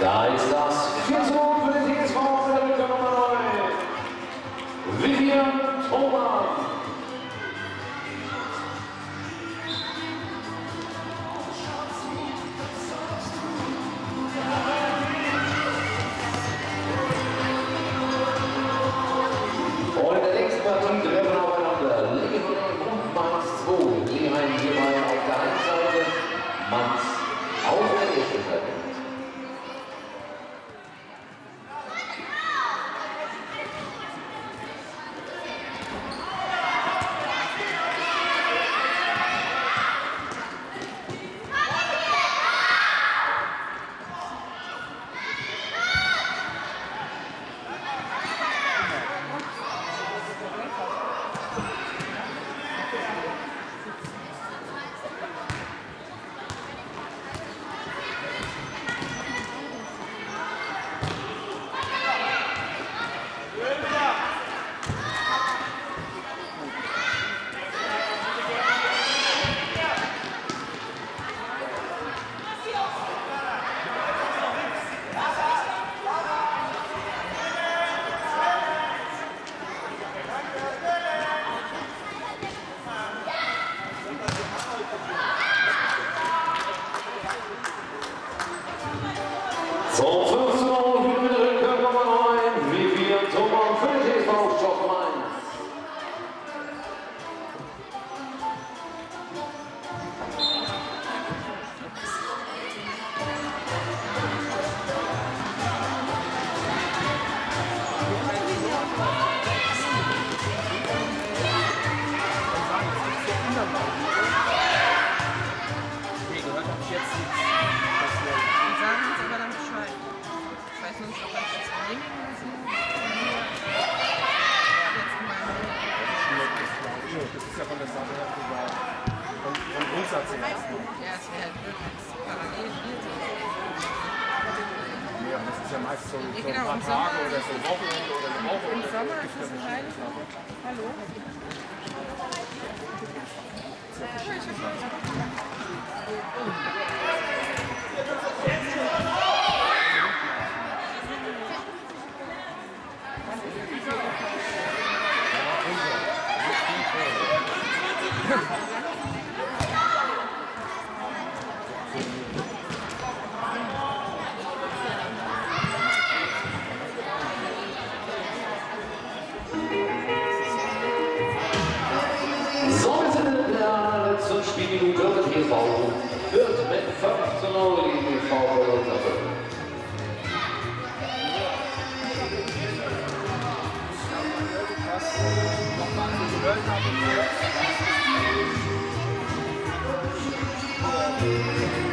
Da ist das 4 zu Volvo ja meist so, so ein genau, paar Tage oder so Wochenende oder eine Woche. Im Sommer ist es ein Hallo? Äh, ich habe 我们是一群